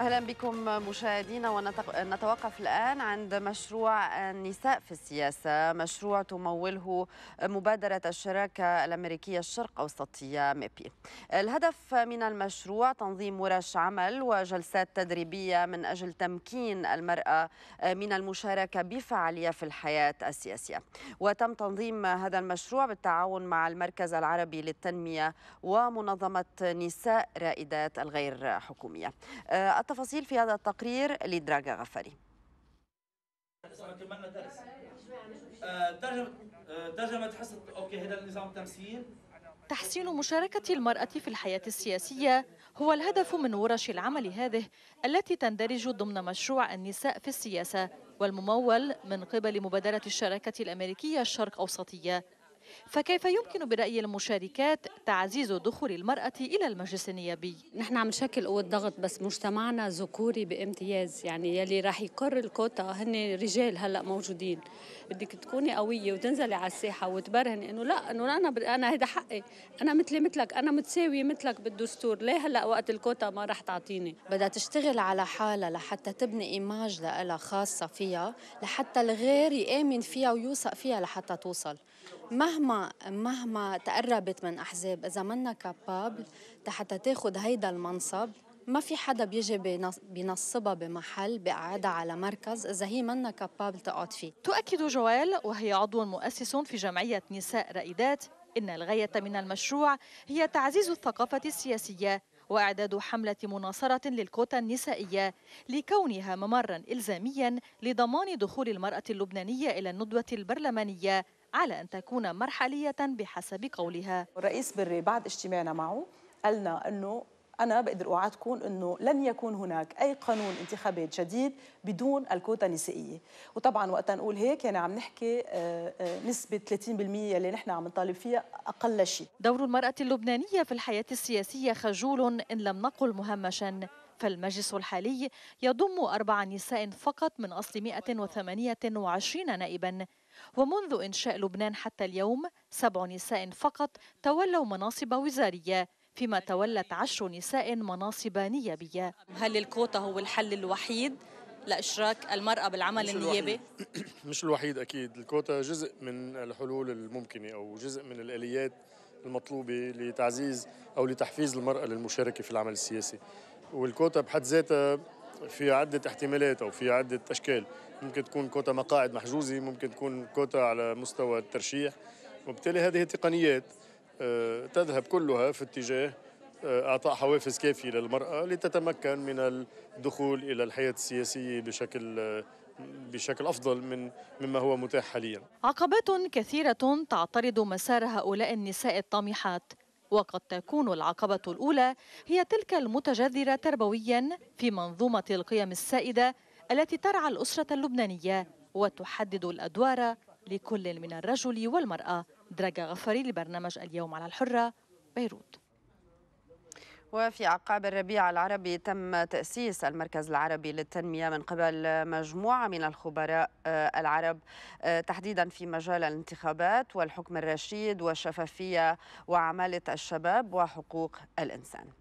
أهلا بكم مشاهدينا ونتوقف الآن عند مشروع النساء في السياسة، مشروع تموله مبادرة الشراكة الأمريكية الشرق اوسطيه ميبي. الهدف من المشروع تنظيم ورش عمل وجلسات تدريبية من أجل تمكين المرأة من المشاركة بفعالية في الحياة السياسية. وتم تنظيم هذا المشروع بالتعاون مع المركز العربي للتنمية ومنظمة نساء رائدات الغير حكومية. التفاصيل في هذا التقرير لدراجا غفاري. ترجمة ترجمة حصة أوكي هذا النظام التمثيل. تحسين مشاركة المرأة في الحياة السياسية هو الهدف من ورش العمل هذه التي تندرج ضمن مشروع النساء في السياسة والممول من قبل مبادرة الشراكة الأمريكية الشرق أوسطية. فكيف يمكن برأي المشاركات تعزيز دخول المرأة إلى المجلس النيابي؟ نحن عم نشكل قوة ضغط بس مجتمعنا ذكوري بامتياز يعني يلي راح يقر الكوتا. هن رجال هلأ موجودين. بدك تكوني قوية وتنزلي على الساحة وتبرهني. إنه لأ إنه أنا ب... أنا هذا حقي. أنا مثلي مثلك أنا متساوية مثلك بالدستور. ليه هلأ وقت الكوتا ما راح تعطيني؟ بدها تشتغل على حالها لحتى تبني إيماج لها خاصة فيها لحتى الغير يآمن فيها ويوثق فيها لحتى توصل. مهما مهما تقربت من أحزاب إذا منا كابابل حتى تاخذ هيدا المنصب ما في حدا بيجي بينصبها بمحل بقعدها على مركز إذا هي منا كابابل تقعد فيه. تؤكد جوال وهي عضو مؤسس في جمعية نساء رائدات إن الغاية من المشروع هي تعزيز الثقافة السياسية وإعداد حملة مناصرة للكوتا النسائية لكونها ممرا إلزاميا لضمان دخول المرأة اللبنانية إلى الندوة البرلمانية. على أن تكون مرحلية بحسب قولها. الرئيس بري بعد اجتماعنا معه قالنا أنه أنا بقدر أوعدكم أنه لن يكون هناك أي قانون انتخابات جديد بدون الكوتا النسائية. وطبعا وقت نقول هيك يعني عم نحكي نسبة 30% اللي نحن عم نطالب فيها أقل شيء. دور المرأة اللبنانية في الحياة السياسية خجول إن لم نقل مهمشا. فالمجلس الحالي يضم أربع نساء فقط من أصل 128 نائبا ومنذ إنشاء لبنان حتى اليوم سبع نساء فقط تولوا مناصب وزارية فيما تولت عشر نساء مناصب نيابية هل الكوتا هو الحل الوحيد لإشراك المرأة بالعمل مش النيابي؟ الوحيد. مش الوحيد أكيد الكوتا جزء من الحلول الممكنة أو جزء من الآليات المطلوبة لتعزيز أو لتحفيز المرأة للمشاركة في العمل السياسي والكوتا بحد ذاتها في عدة احتمالات أو في عدة أشكال. ممكن تكون كوتا مقاعد محجوزة ممكن تكون كوتا على مستوى الترشيح. وبالتالي هذه تقنيات آه، تذهب كلها في اتجاه آه، إعطاء حوافز كافية للمرأة لتتمكن من الدخول إلى الحياة السياسية بشكل آه، بشكل أفضل من مما هو متاح حاليا. عقبات كثيرة تعترض مسار هؤلاء النساء الطامحات. وقد تكون العقبة الأولى هي تلك المتجذرة تربويا في منظومة القيم السائدة التي ترعى الأسرة اللبنانية وتحدد الأدوار لكل من الرجل والمرأة. دراجا غفاري لبرنامج اليوم على الحرة بيروت. وفي أعقاب الربيع العربي تم تأسيس المركز العربي للتنمية من قبل مجموعة من الخبراء العرب تحديدا في مجال الانتخابات والحكم الرشيد والشفافية وعمالة الشباب وحقوق الإنسان.